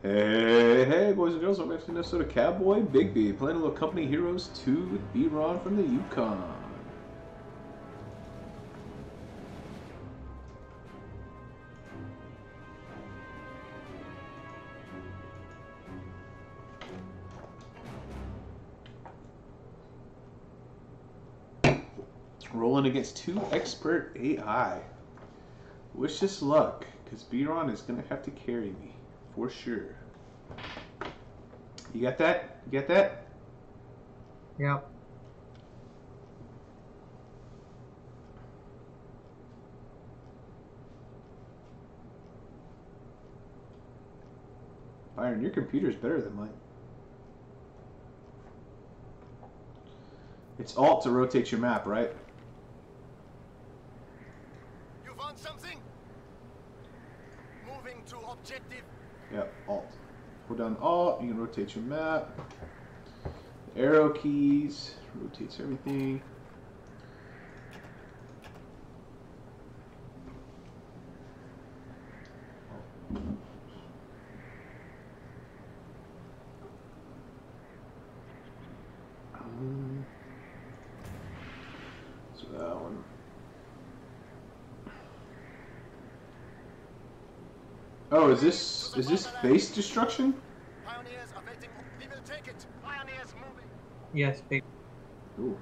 Hey, hey, boys and girls, I'm actually Minnesota Cowboy Big B, playing a little Company Heroes 2 with B-Ron from the Yukon. Rolling against two expert AI. Wish us luck, because B-Ron is going to have to carry me, for sure. You got that? You get that? Yep. Byron, your computer's better than mine. It's Alt to rotate your map, right? You found something? Moving to Yep, Alt. Hold down Alt, you can rotate your map. Arrow keys, rotates everything. Oh, is this base destruction? Pioneers are waiting. We will take it. Pioneers moving. Yes, big. Ooh.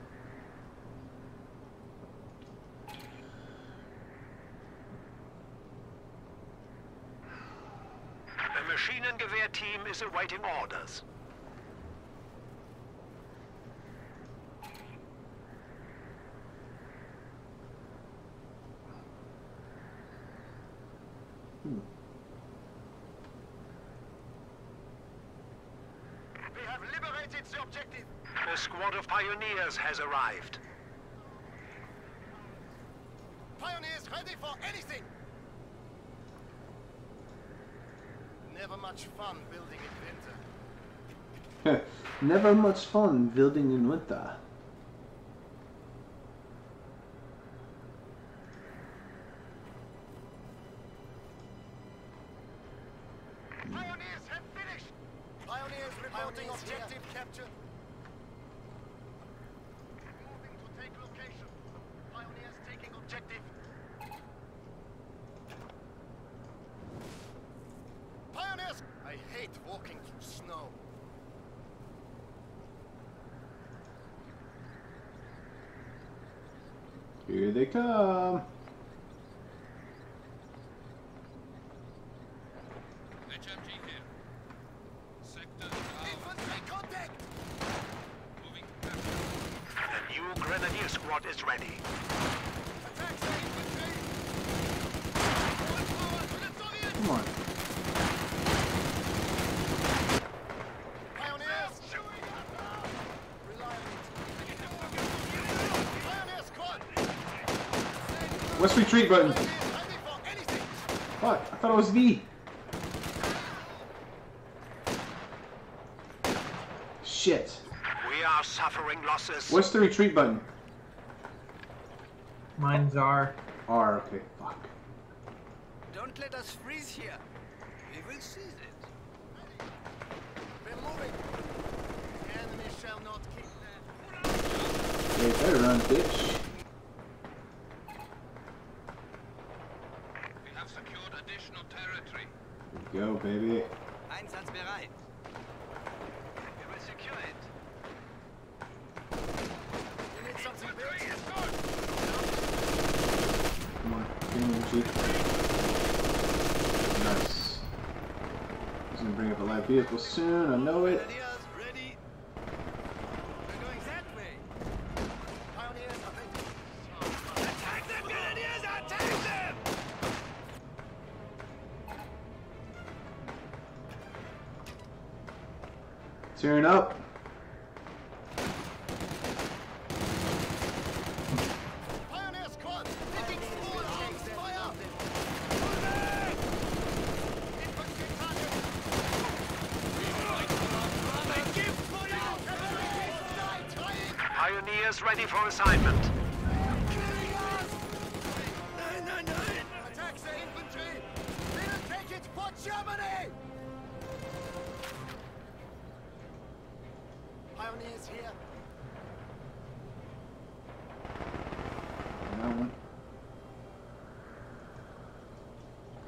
The Maschinengewehr team is awaiting orders. We have liberated the objective. A squad of pioneers has arrived. Pioneers ready for anything. Never much fun building in winter. Never much fun building in winter. Pioneers have finished. Pioneers reporting objective capture. Moving to take location. Pioneers taking objective. Pioneers! I hate walking through snow. Here they come. HMG here. Sector down. Infantry contact! Moving to capture. The new Grenadier squad is ready. Attack the infantry! Forward, forward to the Soviets! Come on. Pioneers! Rely on it. Pioneer squad! What's retreat button? Pioneers ready for anything! What? I thought it was V. Shit. We are suffering losses. What's the retreat button? Mine's are. R, okay. Fuck. Don't let us freeze here. We will seize it. We're moving! The enemy shall not keep their... They better run, bitch. We have secured additional territory. Here we go, baby. Einsatzbereit. We will secure it. You need something built? Come on. Give me the jeep. Nice. He's gonna bring up a light vehicle soon, I know it. Pioneers ready for assignment. Germany! Pioneers here.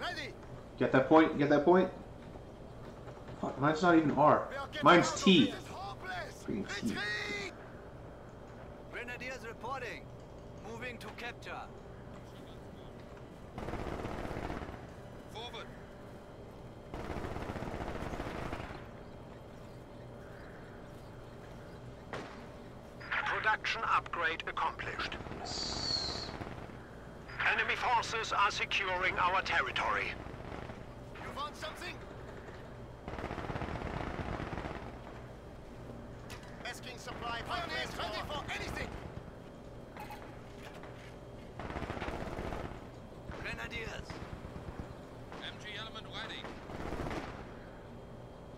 Ready! Get that point, get that point. Fuck, mine's not even R. Mine's T. Freaking T. Moving to capture. Forward. Production upgrade accomplished. Enemy forces are securing our territory. You want something? Asking supply. Pioneers ready for anything. Grenadiers. MG element ready.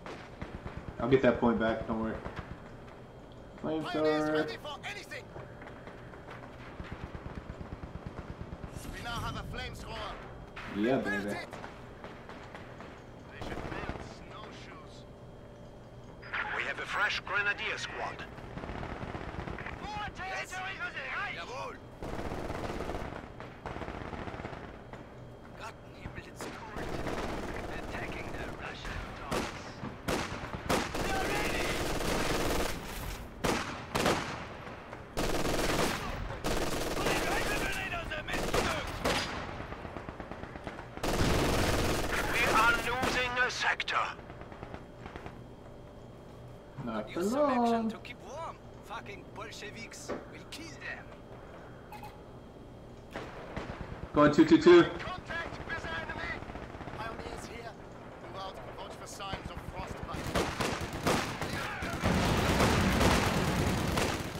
I'll get that point back, don't worry. Flamethrower. ready. We now have a flamethrower. Yeah, baby. They should build snowshoes. We have a fresh grenadier squad. Jawohl. Gott im Himmel, it's cold. Attacking the Russian dogs. They're ready. We are losing a sector. Not for Use some action long. to keep warm. Fucking Bolsheviks. We'll kill them. Going 222. Contact with enemy. Pioneers here. Move out. Watch for signs of frostbite.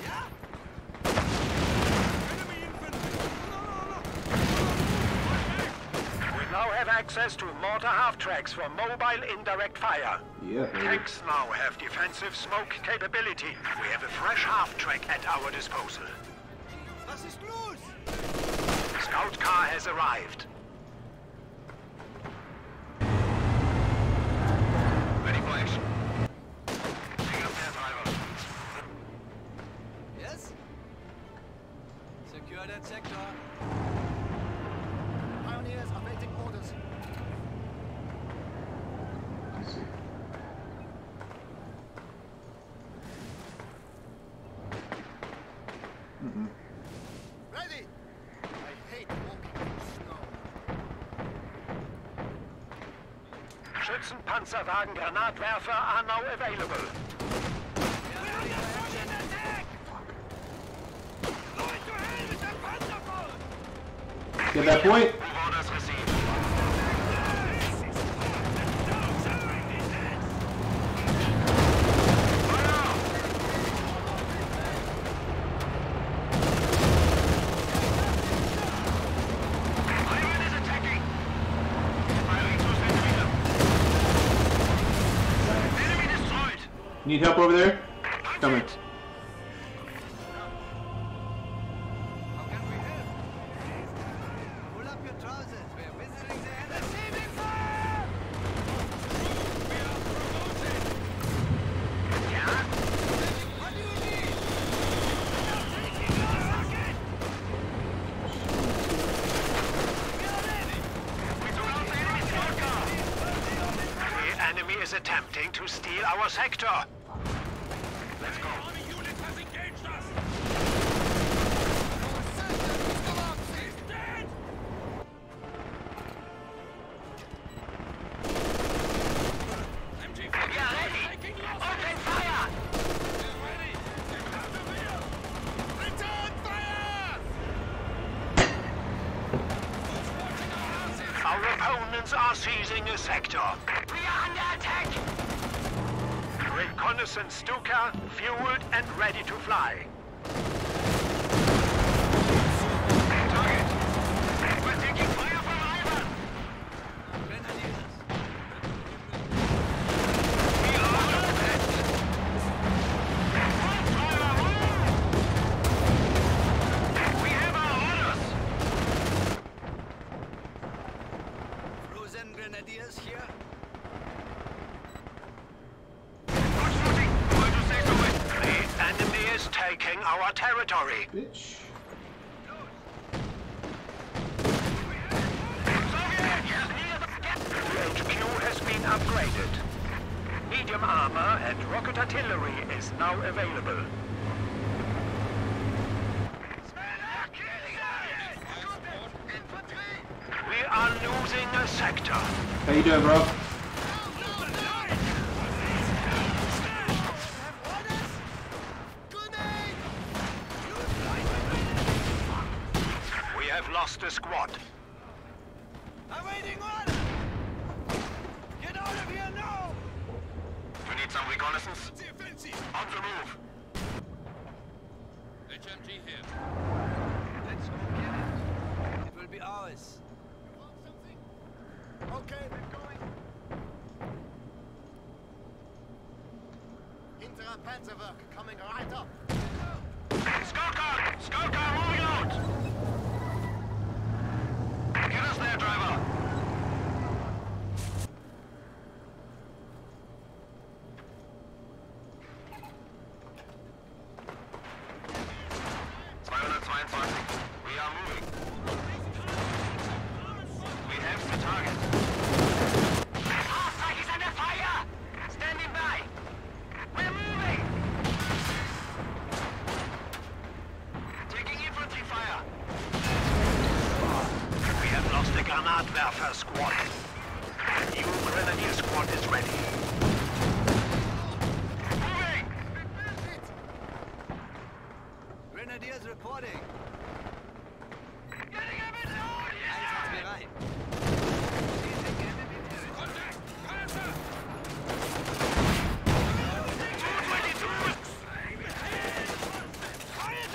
Yeah? Enemy infantry. We now have access to mortar half-tracks for mobile indirect fire. Yeah. Tanks now have defensive smoke capability. We have a fresh half-track at our disposal. Was ist los? Scout car has arrived. Schützenpanzerwagen Granatwerfer are now available. Get that point? Need help over there? Fueled and ready to fly. you doing, bro?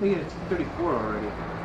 think it's 34 already.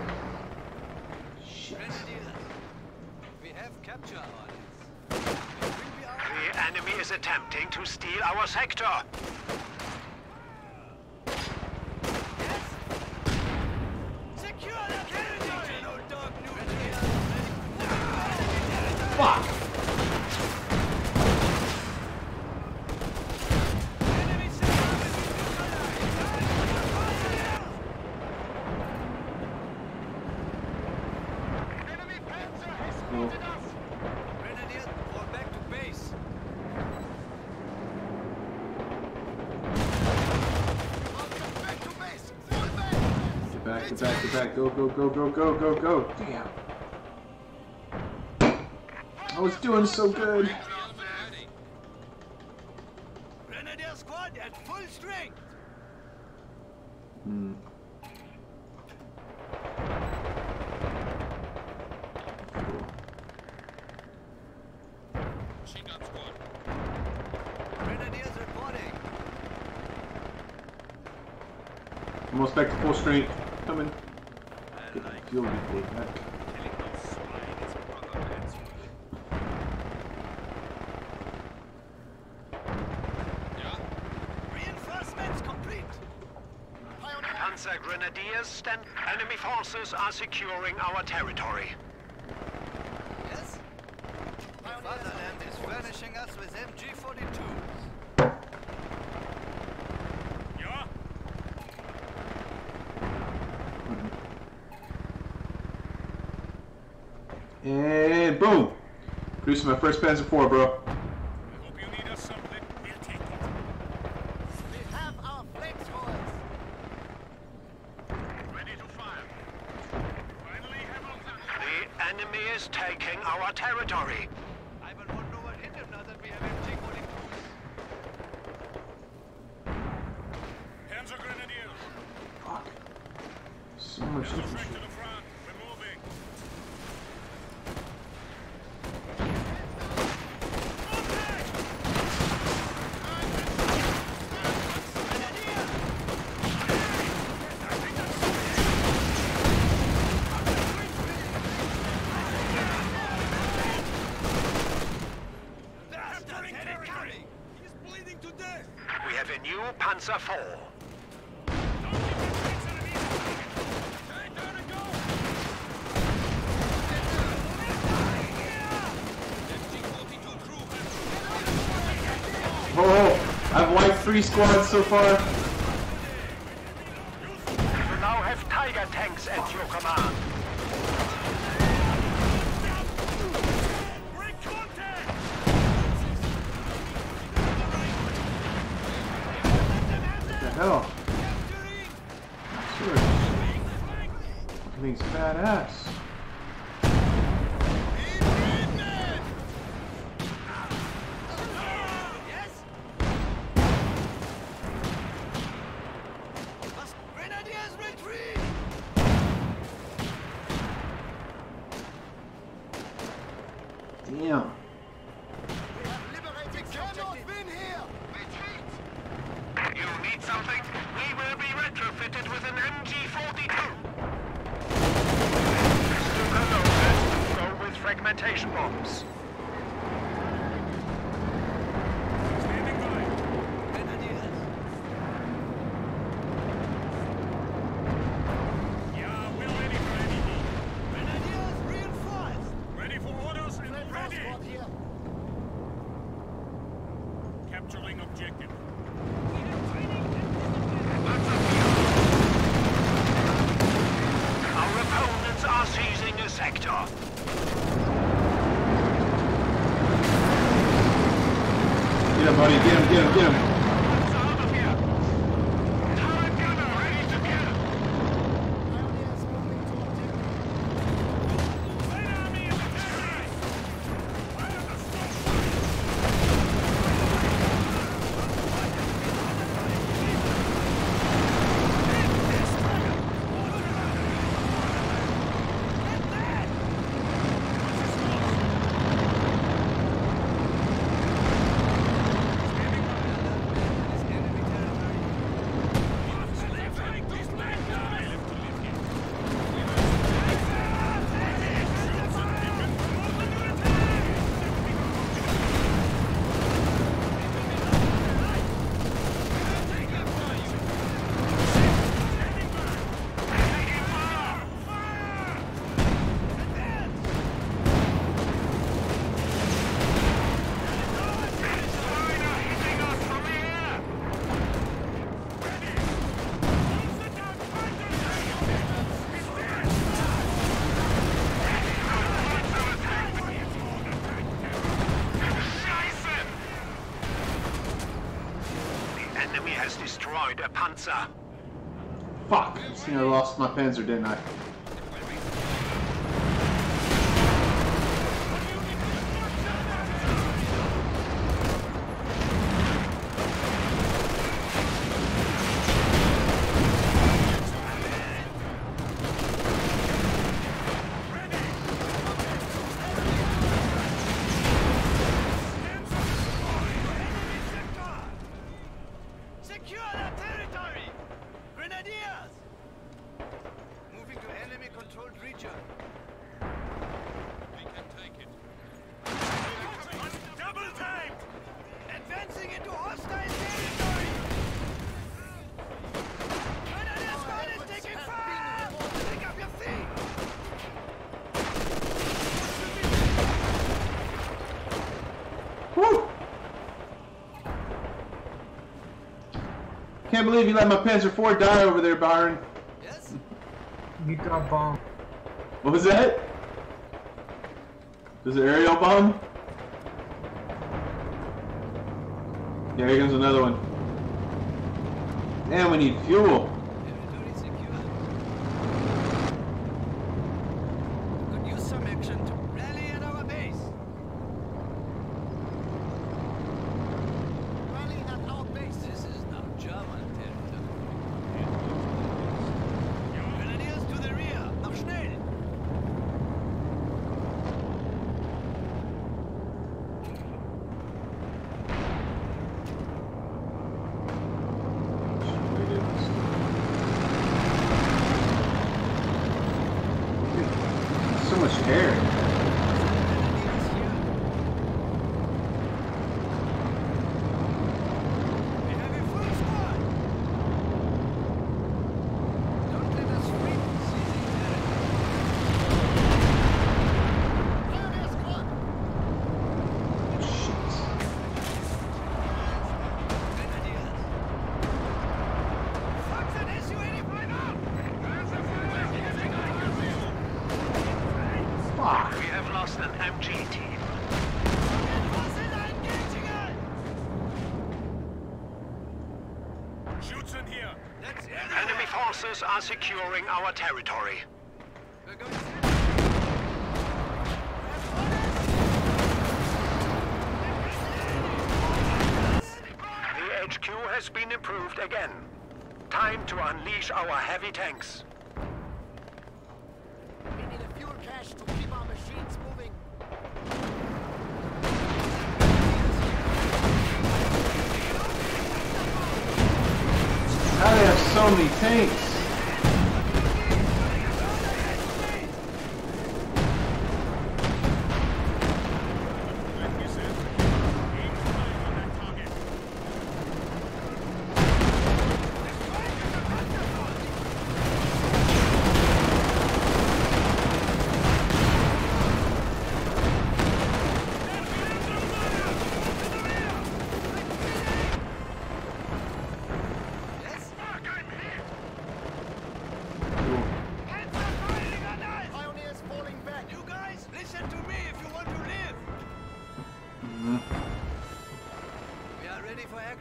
Go, go, go, go, go, go, go. Damn. I was doing so good. Grenadier squad at full strength. Hmm. I'm almost back to full strength. forces are securing our territory. Yes? My Fatherland is furnishing us with MG-42s. And boom! Producing my first Panzer IV, bro. three squads so far. capturing objective. destroyed a panzer. Fuck! I lost my panzer, didn't I? can't believe you let my Panzer IV die over there, Byron. Yes. You got bomb. What was that? Is it aerial bomb? Yeah, here comes another one. Man, we need fuel.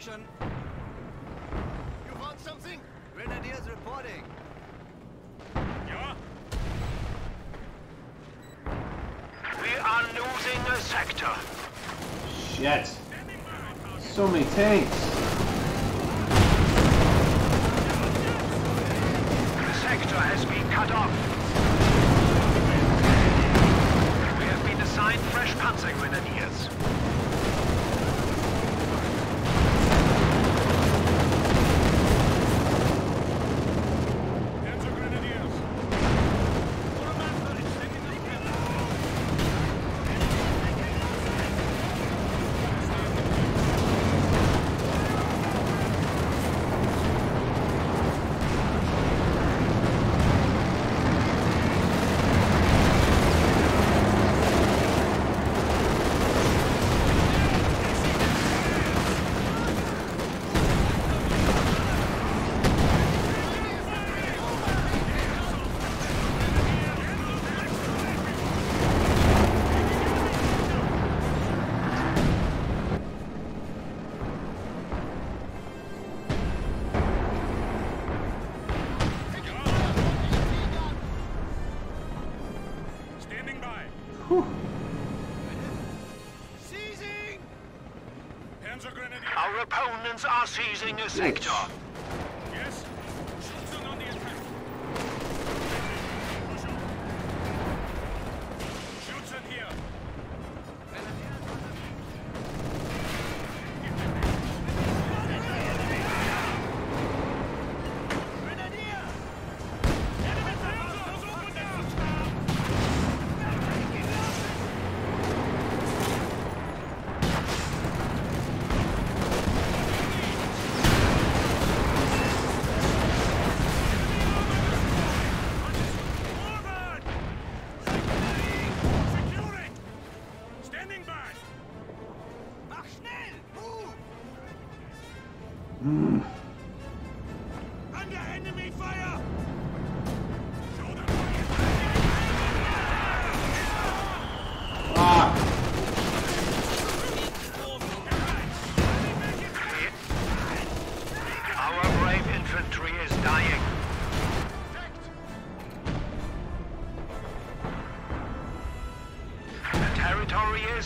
Action! You found something? Grenadiers reporting. Yeah? We are losing a sector. Shit. So many tanks. Germans are seizing a sector.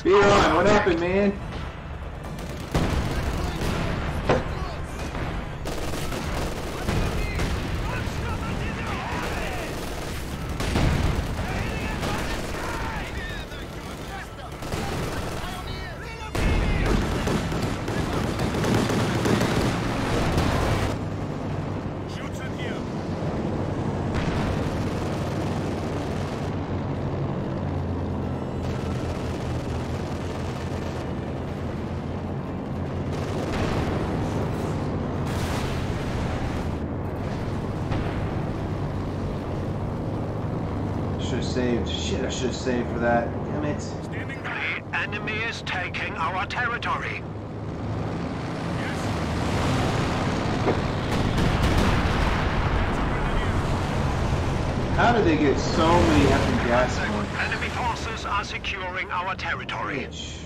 Be on. what happened, man? should have saved for that. Damn it. The enemy is taking our territory. How did they get so many effing gas Enemy forces are securing our territory. Bitch.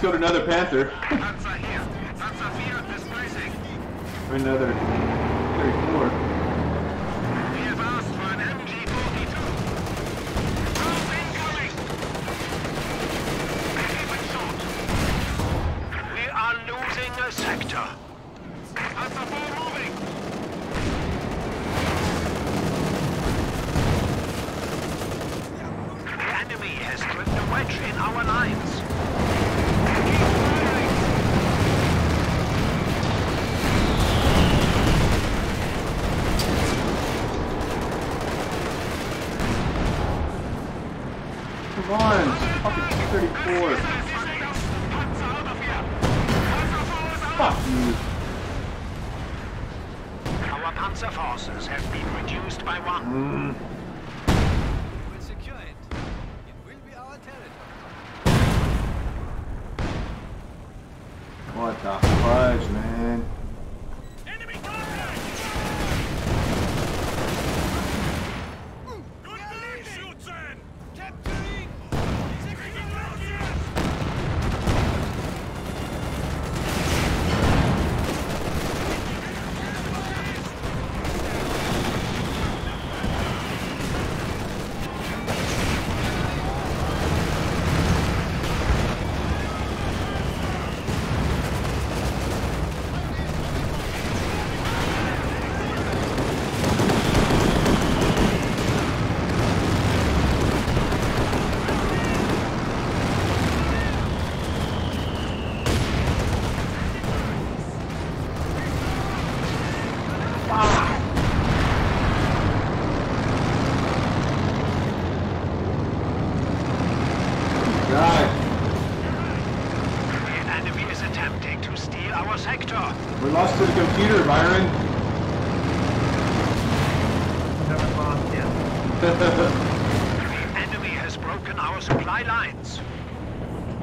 killed another panther. another. attempting to steal our sector. We lost to the computer, Byron. Never mind, yeah. the enemy has broken our supply lines.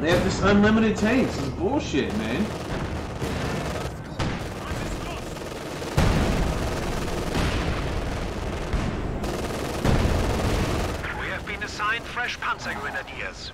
They have this unlimited tanks. This is bullshit, man. We have been assigned fresh panzer grenadiers.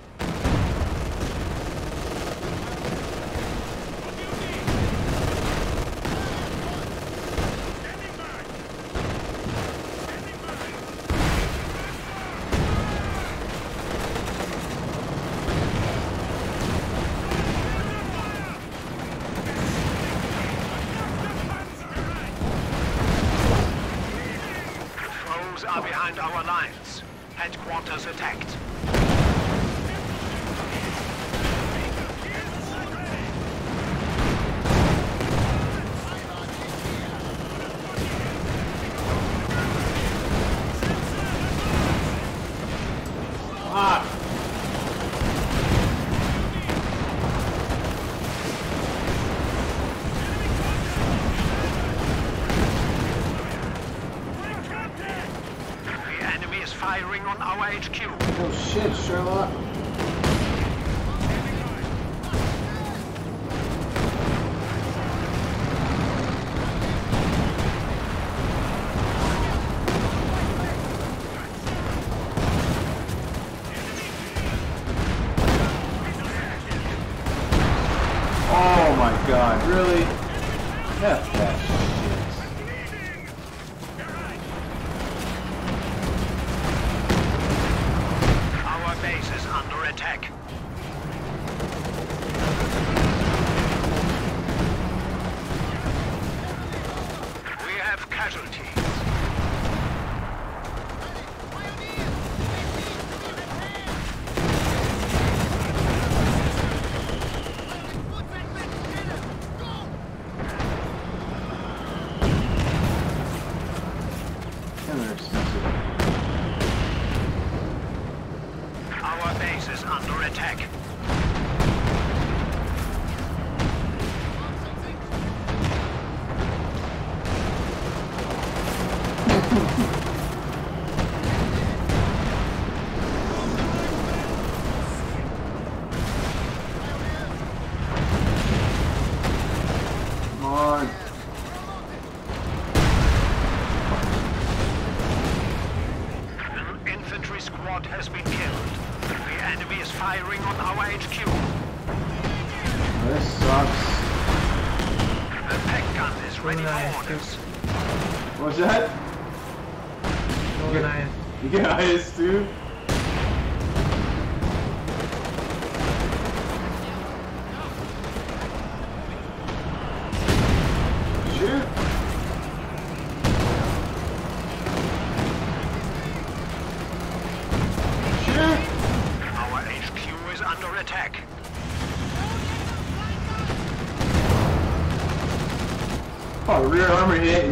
is under attack.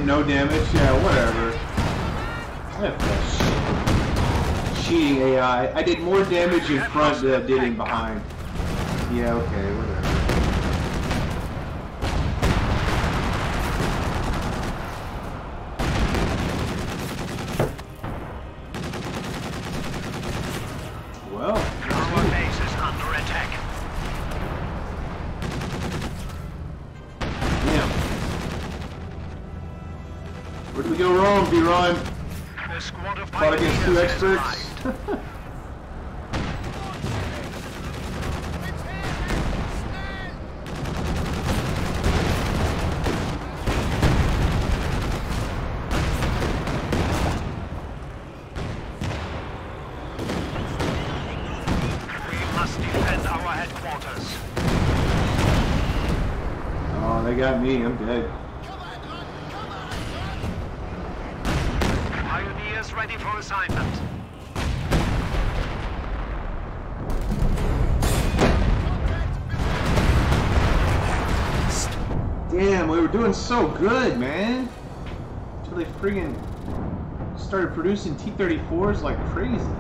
No damage. Yeah, whatever. Cheating AI. I did more damage in front than I did in behind. Yeah, okay, We were doing so good, man. Until they friggin' started producing T-34s like crazy.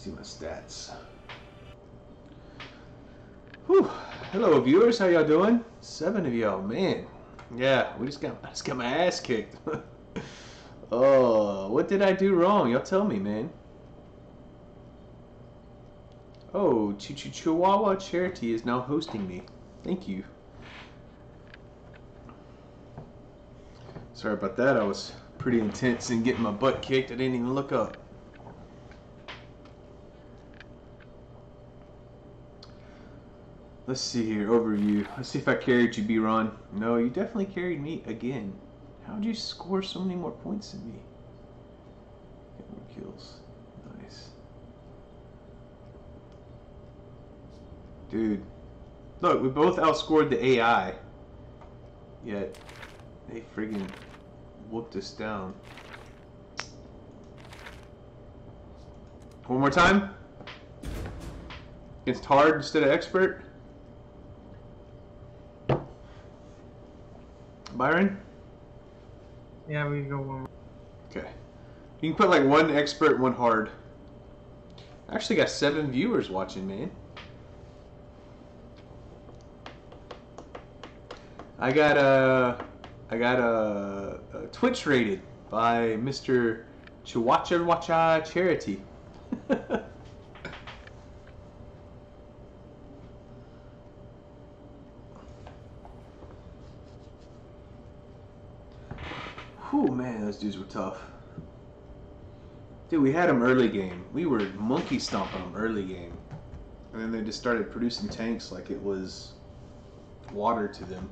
see my stats. Whew. Hello, viewers. How y'all doing? Seven of y'all, man. Yeah, we just got I just got my ass kicked. oh, what did I do wrong? Y'all tell me, man. Oh, Ch- Ch- Chihuahua Charity is now hosting me. Thank you. Sorry about that. I was pretty intense in getting my butt kicked. I didn't even look up. Let's see here. Overview. Let's see if I carried you, B-Ron. No, you definitely carried me again. How'd you score so many more points than me? Get more kills. Nice. Dude. Look, we both outscored the AI. Yet, they friggin' whooped us down. One more time. Against hard instead of expert. Byron? Yeah, we can go one. Okay. You can put like one expert, one hard. I actually got seven viewers watching, man. I got a, I got a, a Twitch rated by Mr. Chihuacha Wacha Charity. Whew, man, those dudes were tough. Dude, we had them early game. We were monkey stomping them early game. And then they just started producing tanks like it was water to them.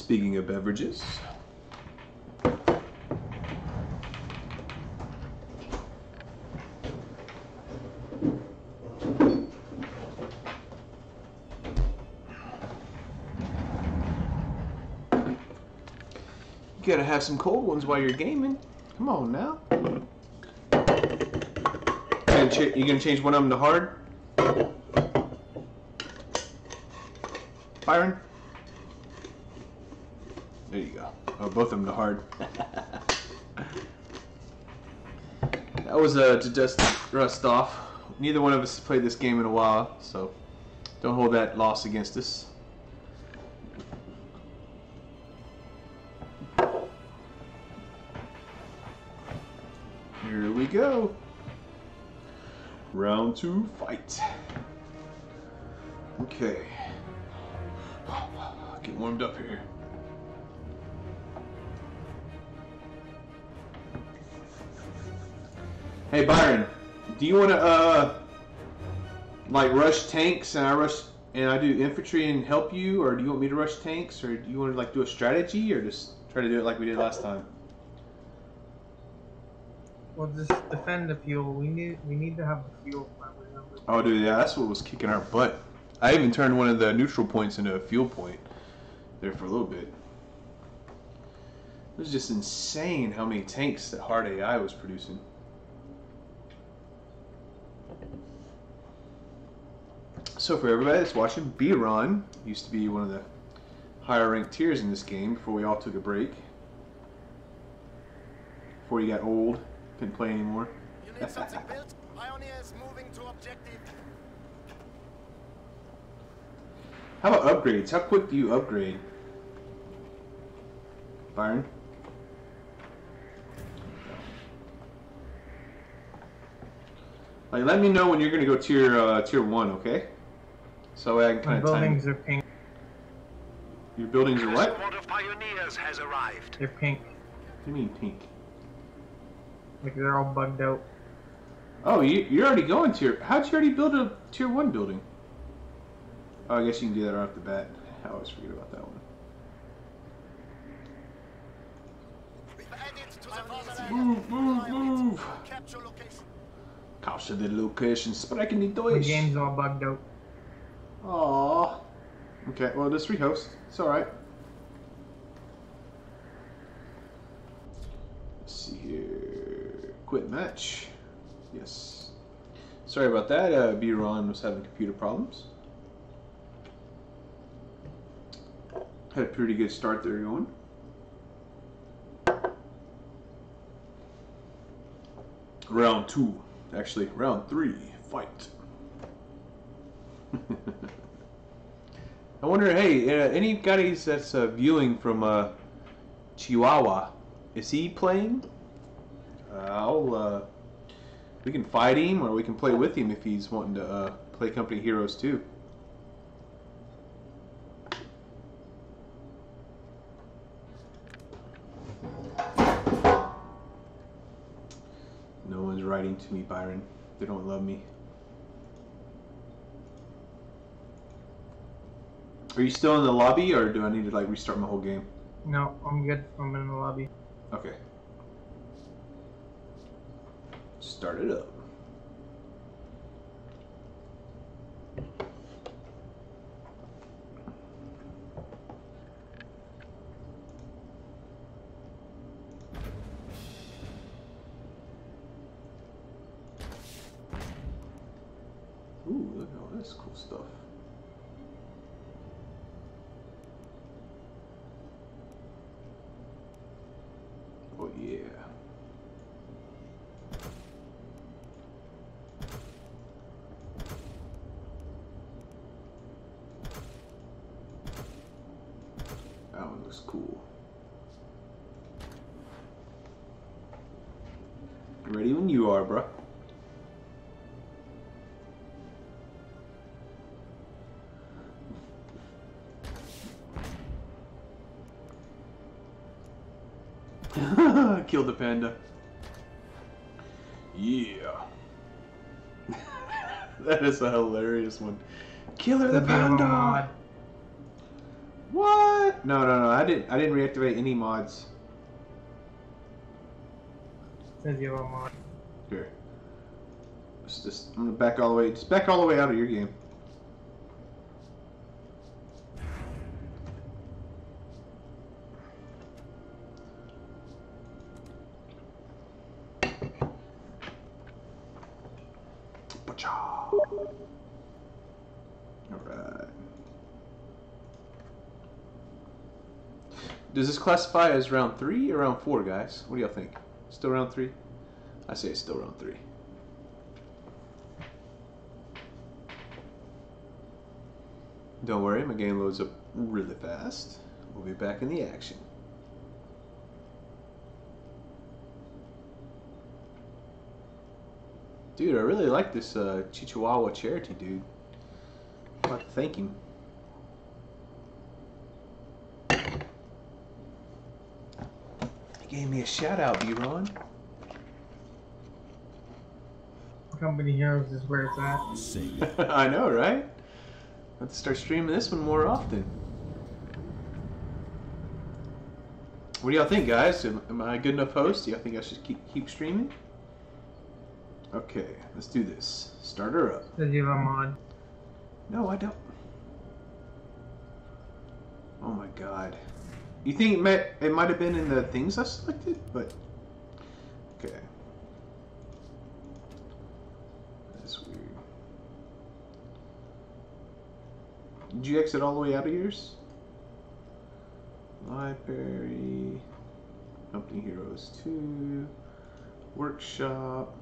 Speaking of beverages, you gotta have some cold ones while you're gaming. Come on now. You gonna, gonna change one of them to hard? Byron? There both of them to hard. that was uh, to just rust off. Neither one of us has played this game in a while, so don't hold that loss against us. Here we go. Round two, fight. Okay. Get warmed up here. Hey Byron, do you want to uh like rush tanks and I rush and I do infantry and help you, or do you want me to rush tanks, or do you want to like do a strategy, or just try to do it like we did last time? We'll just defend the fuel. We need we need to have the fuel plant. Oh, dude, yeah, that's what was kicking our butt. I even turned one of the neutral points into a fuel point there for a little bit. It was just insane how many tanks that Hard AI was producing. So for everybody that's watching, B-Ron used to be one of the higher ranked tiers in this game before we all took a break. Before you got old, couldn't play anymore. You need something built? Pioneers moving to objective. How about upgrades? How quick do you upgrade? Byron? Like, let me know when you're gonna go tier uh, tier one, okay? So I can My kind of time. buildings are pink. Your buildings are The what? squad of pioneers has arrived. They're pink. What do you mean pink? Like they're all bugged out. Oh, you, you're already going tier. How'd you already build a tier one building? Oh, I guess you can do that right off the bat. I always forget about that one. We've added to the fatherland. Move, move, move! Capture location. Capture the location. Sprechen die The Deutsch. game's all bugged out. Aww. Okay, well, just rehost. It's alright. Let's see here. Quit match. Yes. Sorry about that. Uh, B-Ron was having computer problems. Had a pretty good start there going. Round two. Actually, round three. Fight. I wonder, hey, uh, any guys that's uh, viewing from uh, Chihuahua, is he playing? Uh, I'll, uh, we can fight him, or we can play with him if he's wanting to uh, play Company Heroes too. No one's writing to me, Byron. They don't love me. Are you still in the lobby, or do I need to like restart my whole game? No, I'm good. I'm in the lobby. Okay. Start it up. Kill the panda. Yeah. that is a hilarious one. Killer the There's a bit of a panda. What? No, no, no. I didn't. I didn't reactivate any mods. Says you have a mod. Here. Just, just, I'm gonna back all the way. Just back all the way out of your game. Does this classify as round three or round four, guys? What do y'all think? Still round three? I say it's still round three. Don't worry, my game loads up really fast. We'll be back in the action. Dude, I really like this uh, Chihuahua charity, dude. I'd like to thank him. Gave me a shout out, B-Ron. Company Heroes is where it's at. Say. I know, right? Let's start streaming this one more often. What do y'all think, guys? Am, am I a good enough host? Do y'all think I should keep keep streaming? Okay, let's do this. Start her up. Does you have a mod? No, I don't. Oh my god. You think it might, it might have been in the things I selected? But. Okay. That's weird. Did you exit all the way out of yours? Library. Company Heroes 2. Workshop.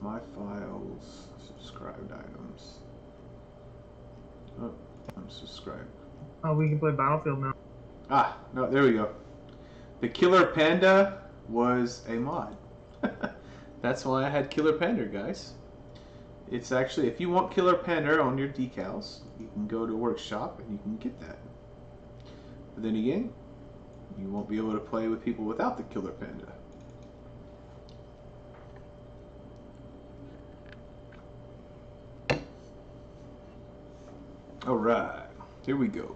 My files, subscribed items. Oh, I'm subscribed. Oh, we can play Battlefield now. Ah, no, there we go. The Killer Panda was a mod. That's why I had Killer Panda, guys. It's actually, if you want Killer Panda on your decals, you can go to Workshop and you can get that. But then again, you won't be able to play with people without the Killer Panda. Alright, here we go.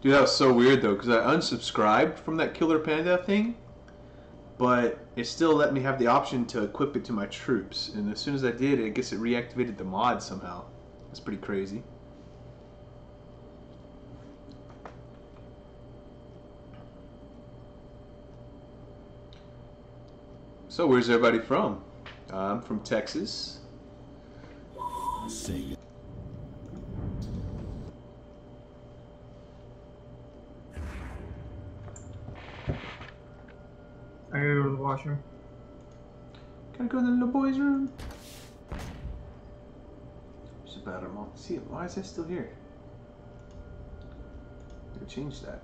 Dude, that was so weird though, because I unsubscribed from that Killer Panda thing, but it still let me have the option to equip it to my troops. And as soon as I did, I guess it reactivated the mod somehow. That's pretty crazy. So, where's everybody from? I'm from Texas. Say it. I gotta go to the washroom. Can I go to the little boy's room? It's about a month. See, it. why is that still here? They changed that.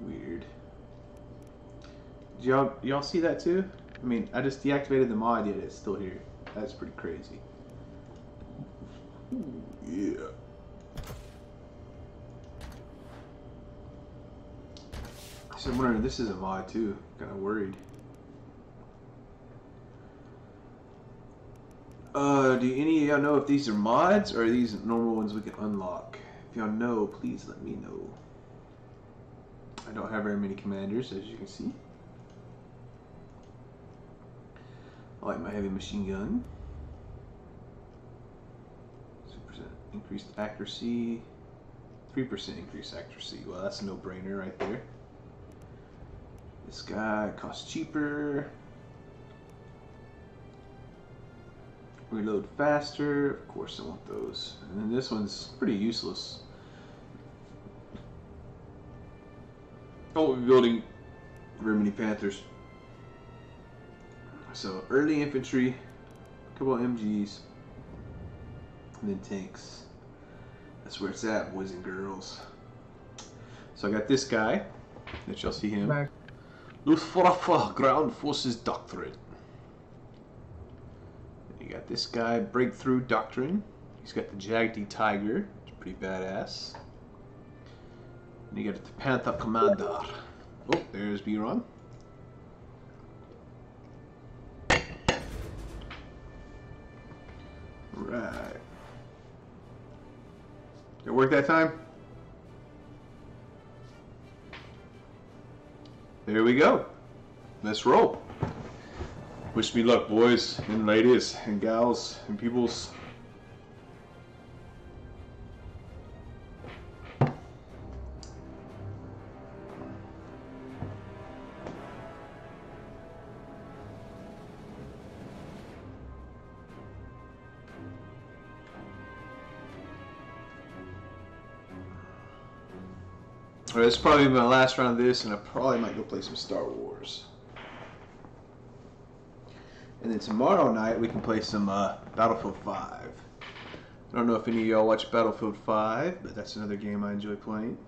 Weird. Y'all y'all see that too? I mean, I just deactivated the mod, yet it's still here. That's pretty crazy. Ooh, yeah. So I'm wondering, this is a mod too. Kind of worried. Uh, do any of y'all know if these are mods or are these normal ones we can unlock? If y'all know, please let me know. I don't have very many commanders, as you can see. I like my heavy machine gun. 2% increased accuracy. 3% increased accuracy. Well, that's a no-brainer right there. This guy costs cheaper. Reload faster. Of course, I want those. And then this one's pretty useless. Oh, we're building very many Panthers. So, early infantry, a couple of MGs, and then tanks. That's where it's at, boys and girls. So I got this guy. That y'all see him. Back. Luftwaffe Ground Forces Doctrine. You got this guy, Breakthrough Doctrine. He's got the Jagdi Tiger, it's pretty badass. And you got the Panther Commander. Oh, there's Byron. Right. Did it work that time? There we go. Let's roll. Wish me luck, boys and ladies and gals and peoples. Is probably my last round of this, and I probably might go play some Star Wars. And then tomorrow night we can play some uh, Battlefield 5. I don't know if any of y'all watch Battlefield 5, but that's another game I enjoy playing.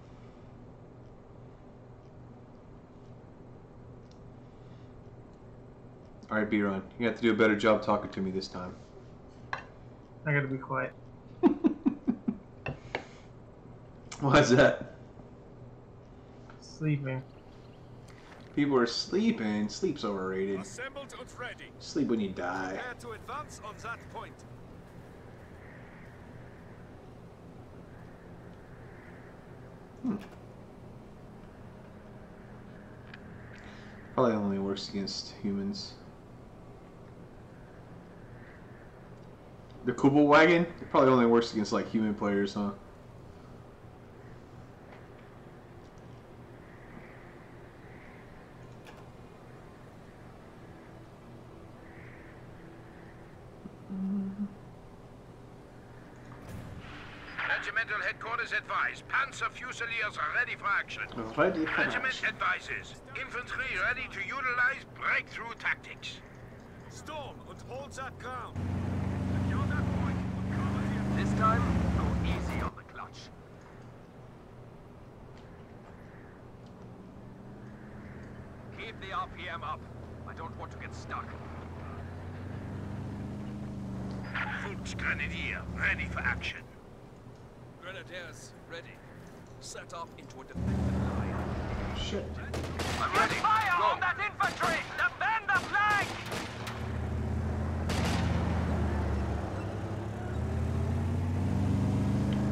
Alright, B-Ron, you have to do a better job talking to me this time. I gotta be quiet. Why is that? Sleeping. People are sleeping. Sleep's overrated. Assembled and ready. Sleep when you die. Prepare to advance on that point. Hmm. Probably only works against humans. The Kubel wagon? It probably only works against like human players, huh? Headquarters advise. Panzer Fusiliers are ready for action. Ready for Regiment action. advises. Infantry ready to utilize breakthrough tactics. Storm and hold that ground. Secure that point. Cover here. This time, go easy on the clutch. Keep the RPM up. I don't want to get stuck. Volksgrenadier ready for action. Grenadiers, ready. Set up into a defensive line. Shit. I'm ready. Fire Go. on that infantry! Defend the flank!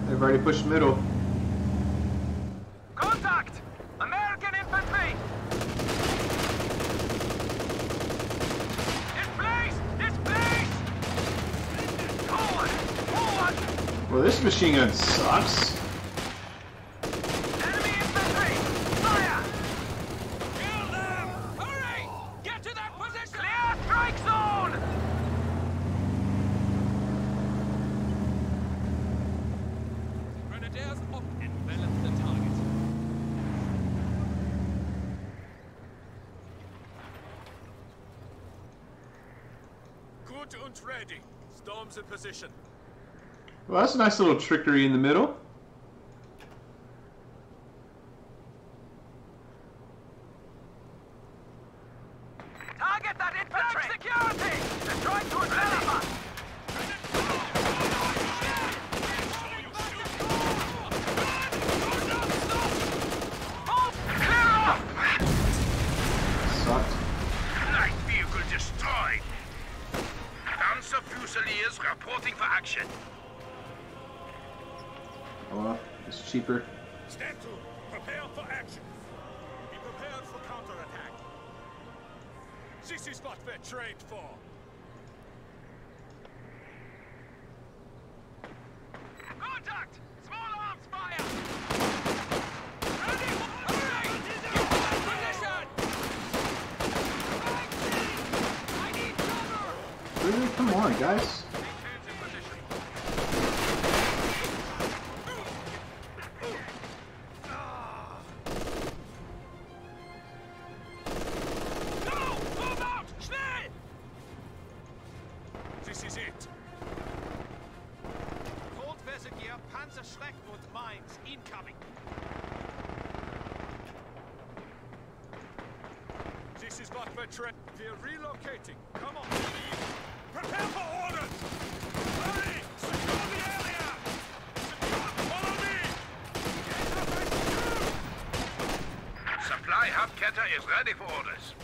They've already pushed middle. Contact! American infantry! Displaced! Displaced! Forward! Forward! Well, this machine gun sucks. Enemy infantry! Fire! Kill them! Hurry! Get to that position! Clear strike zone! Grenadiers up! Envelop the target. Good and ready. Storms in position. Well, that's a nice little trickery in the middle. Panzerschreck und Mines incoming. This is what we're trained. We're relocating. Come on. Prepare for orders. Hurry! Secure the area. Secure. Follow me. Supply Hubkette is ready for orders.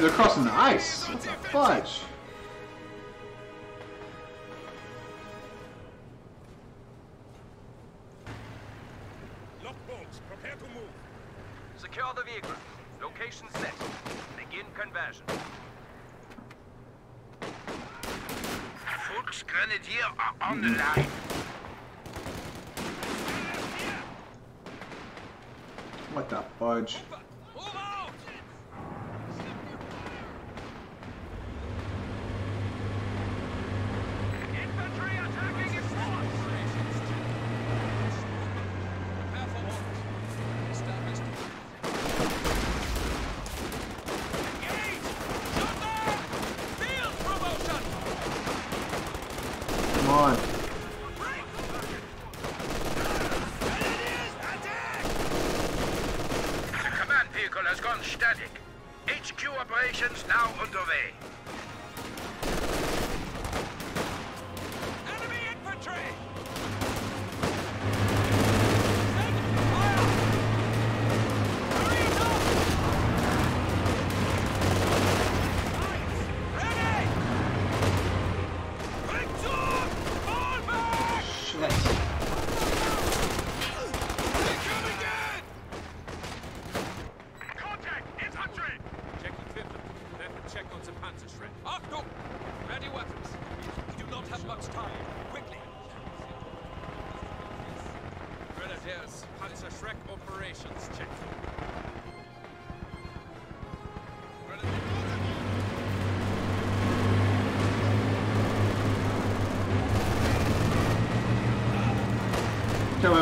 They're crossing the ice. What the fudge?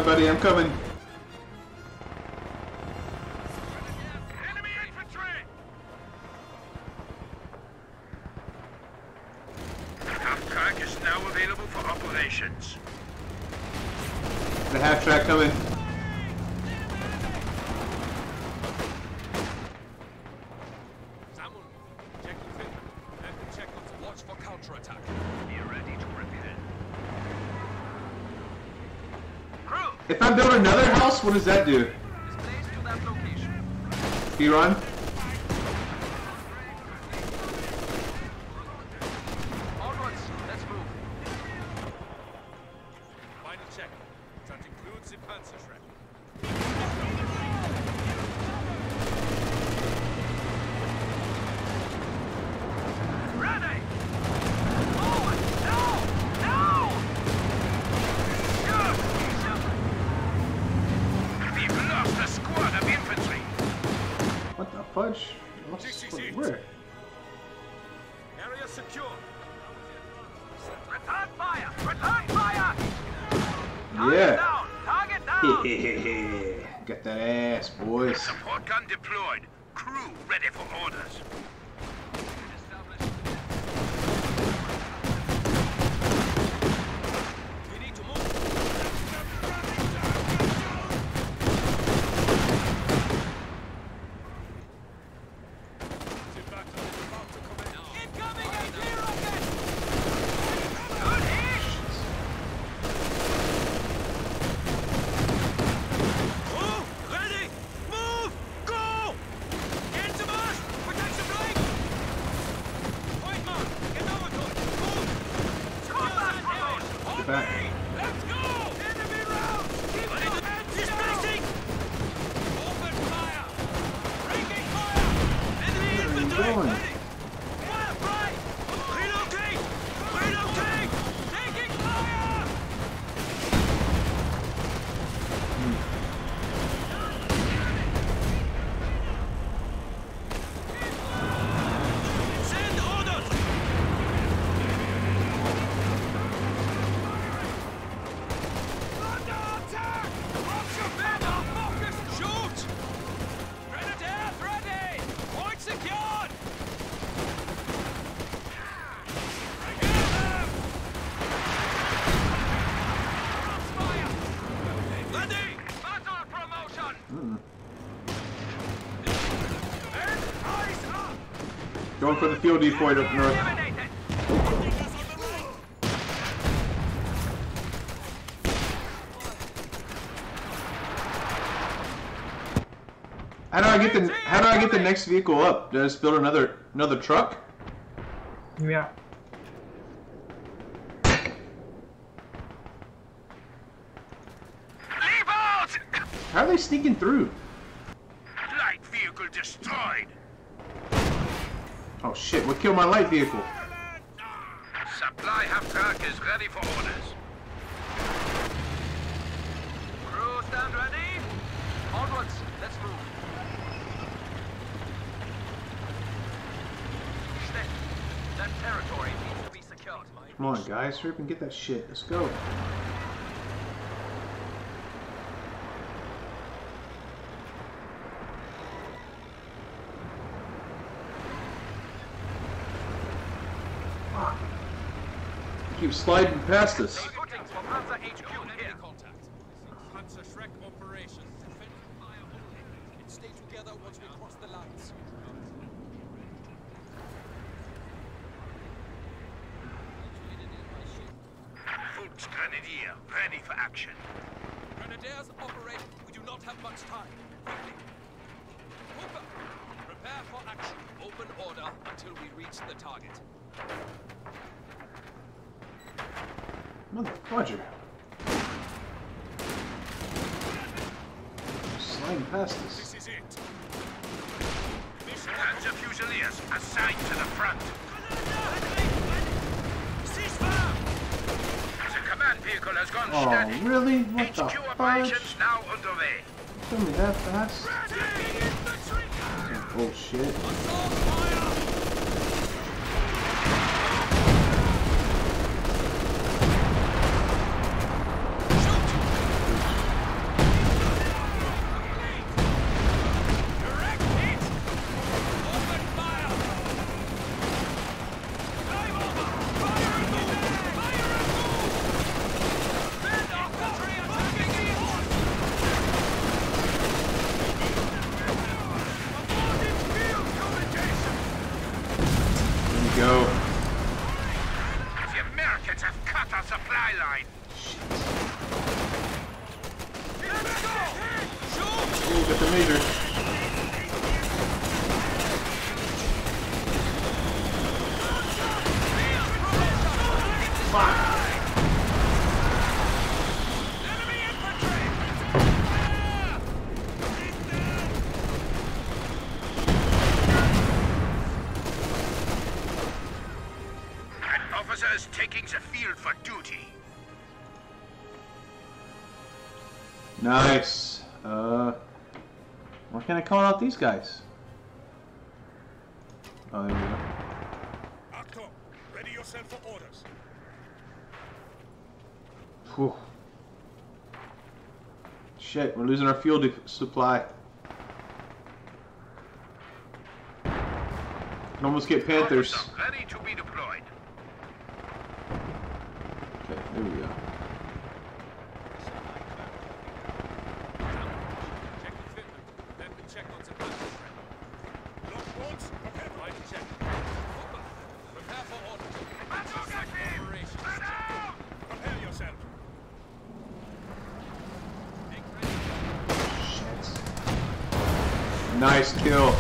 somebody. I'm coming. What does that do? for the field decoy up north. How do I get the How do I get the next vehicle up? Does build another another truck? Yeah. How are they sneaking through? my light vehicle. Supply half is ready for orders. Crew stand ready. Onwards, let's move. That territory needs to be secured. Come on, guys, hurry up and get that shit. Let's go. Cross the lines. Volksgrenadier, ready for action. We do not have much time. Quickly. Prepare for action. Open order until we reach the target. Motherfudger. Sliding past us. This is it. Panzer Fusiliers, assigned to the front. The command vehicle has gone Oh, steady. really? What the HQ operations now underway. Tell me that fast? Oh why call out these guys? Oh, there we go. Ready yourself for orders. Whew. Shit, we're losing our fuel supply. Can almost get Panthers. Ready to be deployed. Okay, there we go. Check equipment, then we check on the Panzerschreck. Lock once, prepare for Right check. Hooper, prepare for orders. Panzerschreck operations. Prepare yourself. Make ready. Shit. Nice kill.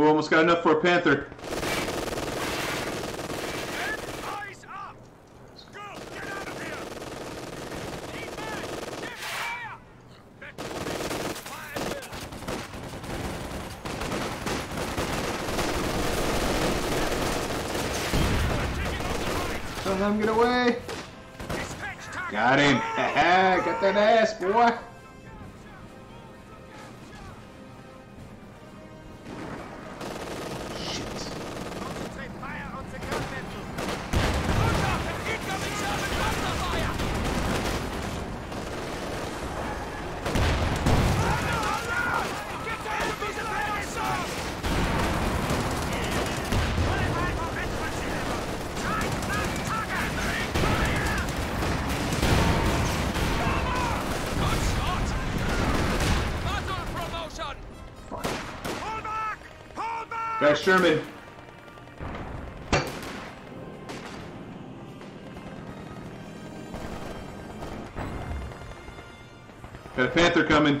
Ooh, almost got enough for a panther. Don't let him get away. Got him. Got that ass, boy. Got Sherman. Got a Panther coming.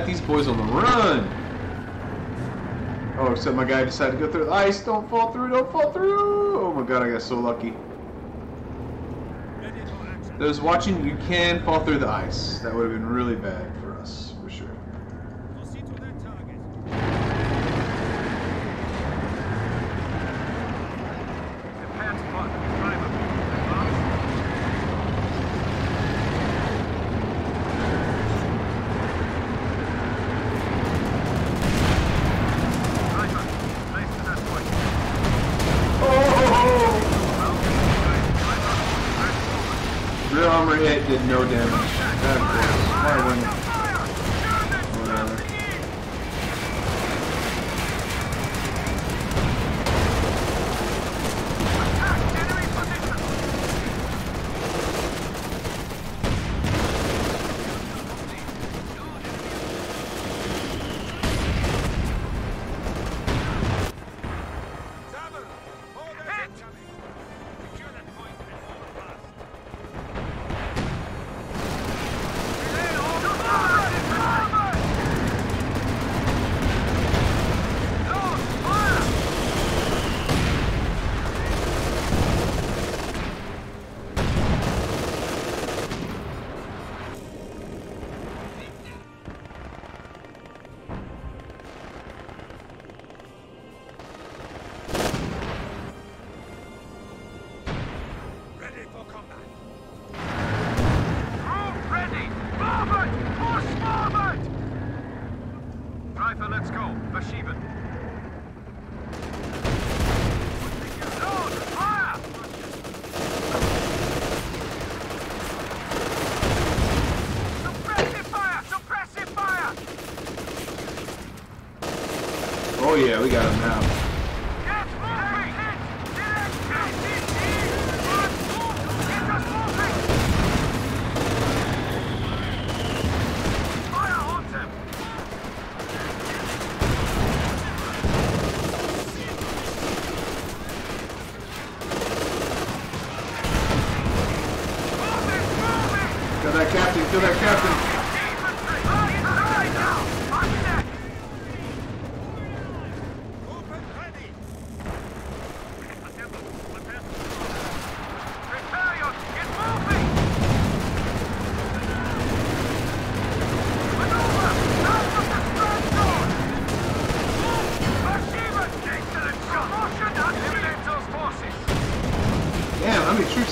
got these boys on the run. Oh, except my guy decided to go through the ice. Don't fall through, don't fall through. Oh my god, I got so lucky. Those watching, you can fall through the ice. That would have been really bad. did no damage.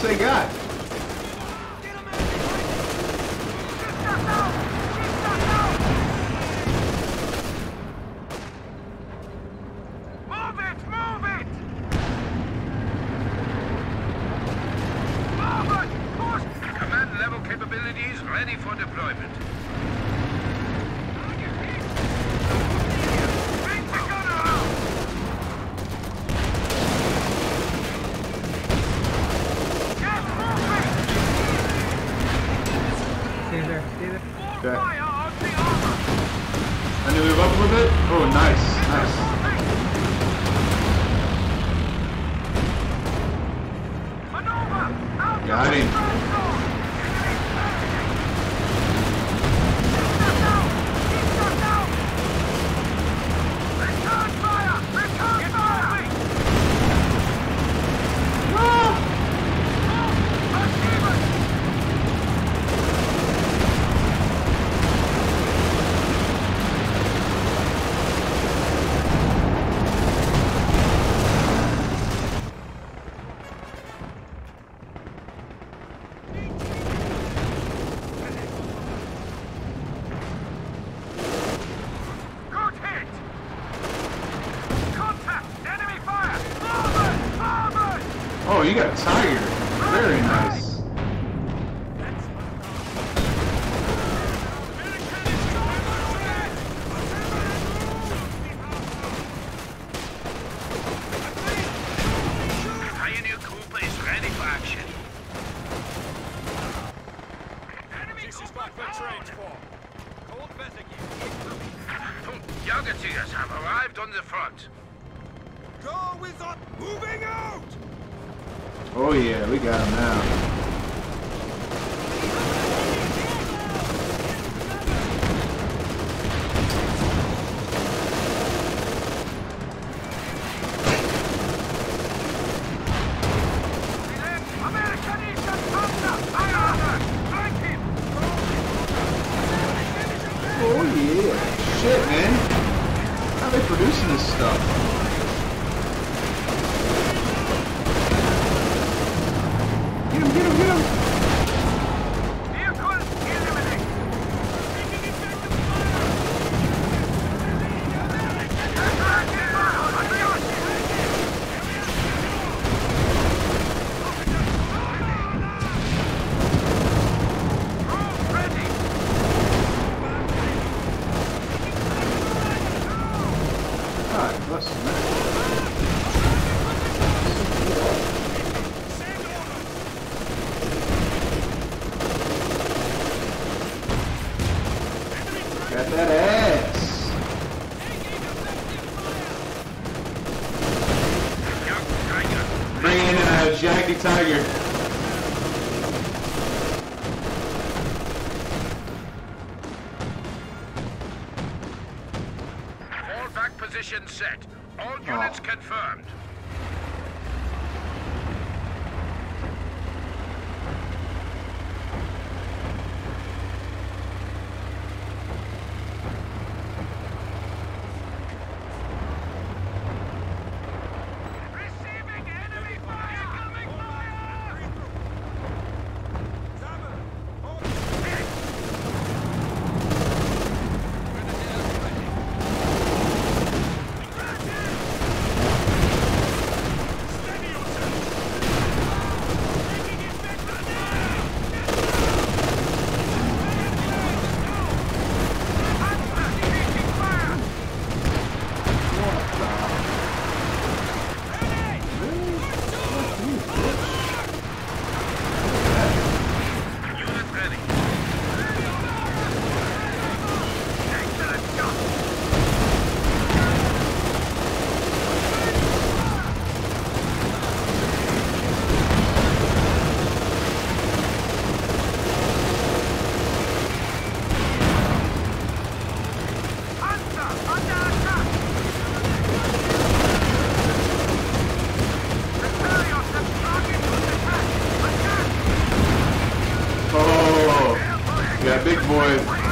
they got. ঠিক আছে producing this stuff. that big boy.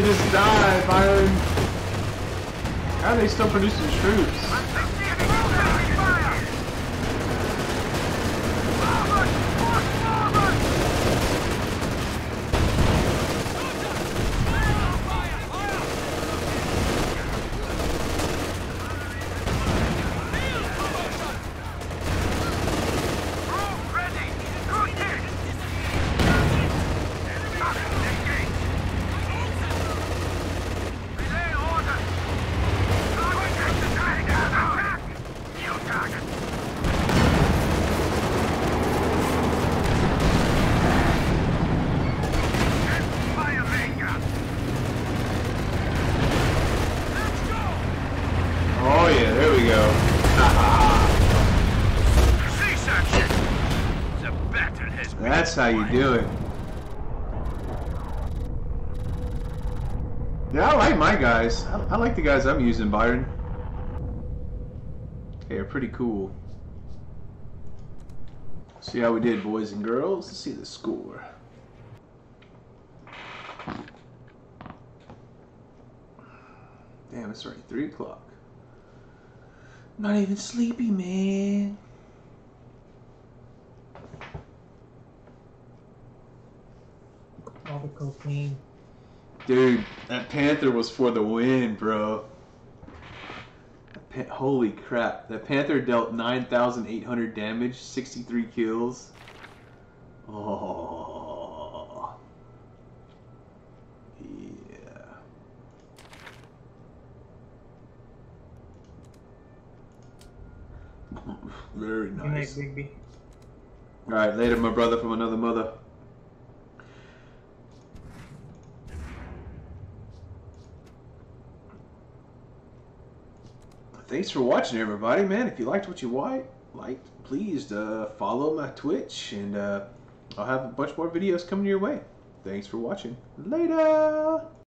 They just die, Byron? How are they still producing troops? Receiving enemy fire! Forward! Force forward! Move ready! Good hit! Engage! Relay order! Quick attack! New target! Fire Ranger! Let's go! Oh yeah, there we go. Cease action! The battle has been That's how you do it. Yeah, I like my guys. I, I like the guys I'm using, Byron. They're pretty cool. See how we did, boys and girls. Let's see the score. Damn, it's already 3 o'clock. Not even sleepy, man. All the cocaine. Dude, that Panther was for the win, bro. Pa- holy crap. That Panther dealt 9,800 damage, 63 kills. Oh. Yeah. Very Good night, nice. Bigby. Alright, later, my brother from another mother. Thanks for watching, everybody, man. If you liked what you liked, please uh, follow my Twitch, and uh, I'll have a bunch more videos coming your way. Thanks for watching. Later!